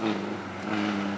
嗯嗯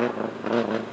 Mm-hmm.